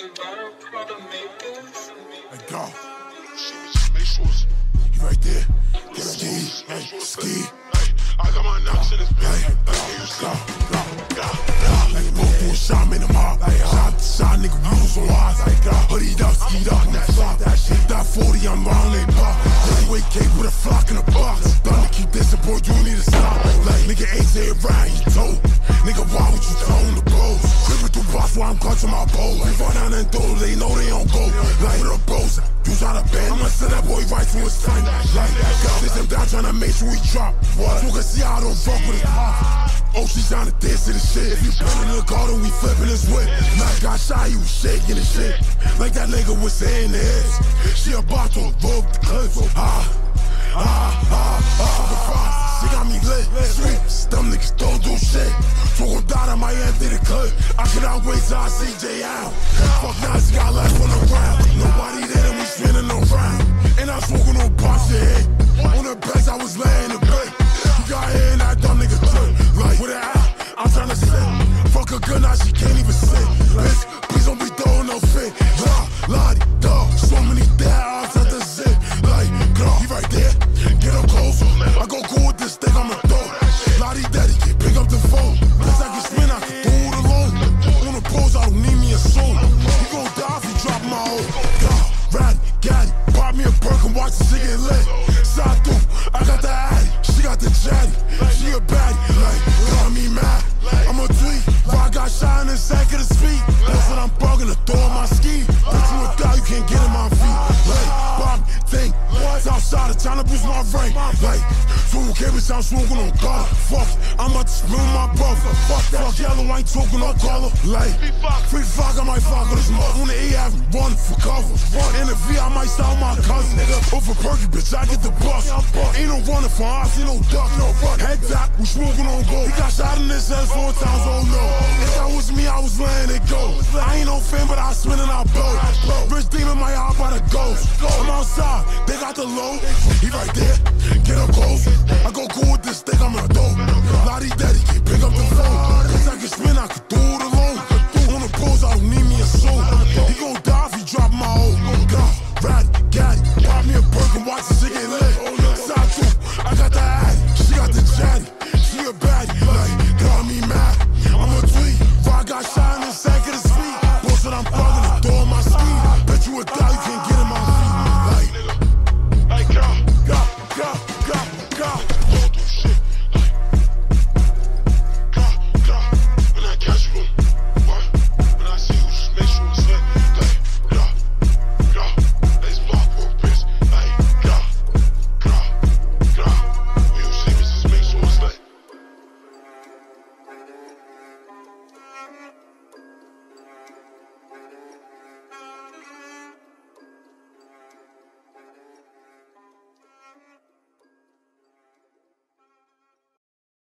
Let go. You right there. Get ski. Hey, ski. I got my knocks in Hey, go, go, go, go. Like a boom, boom, shot, man, I'm hot. Shot, shot, nigga, rules on eyes. Hoodied up, skied up, flop, that shit. That 40, I'm round, they pop. Heavyweight cake with a flock in a box. Done to keep this support, you need to stop. Like, nigga ain't say clutching my bow. We fall down and do, they know they don't go. Like, with a bros, you try to bend. I'ma send that boy right to his time. Like, that this him down, trying to make sure he drop. What? You can see I don't fuck with his pop. Oh, she trying to dance to the shit. If you been in the car, then we flipping his whip. Mac got shot, was shaking the shit. Like that nigga was saying this. She about to rope the cliff. Ah, ah, ah, ah. She got me lit, sweet. Them niggas don't do shit. So die on my end of clip. I cannot wait till I see J out. Fuck Nazi got left on the a perk and watch the shit get lit. Side through, I got the addy, she got the chatty. She a baddie, like, got me. I'm outside of trying to boost my rank. Like, so who cares? I'm smoking on God. Fuck, I'm about to spill my brother. Fuck, fuck yellow, I ain't talking no color. Like, free fuck, I might fuck with this mother. On the A, I have run for cover. Run in the V, I might style my cousin. Nigga, over perky, bitch, I get the bus. Ain't no running for us, ain't no duck, no run. Head tap, we smoking on gold. He got shot in his head four times, oh no. If that was me, I was letting it go. I ain't no fan, but I spin and I blow. Rich demon, by the ghost. I'm outside, they got the low. He right there, get up close. I go cool with this thing, I'm a dope. Lottie daddy, pick up the phone. without you can't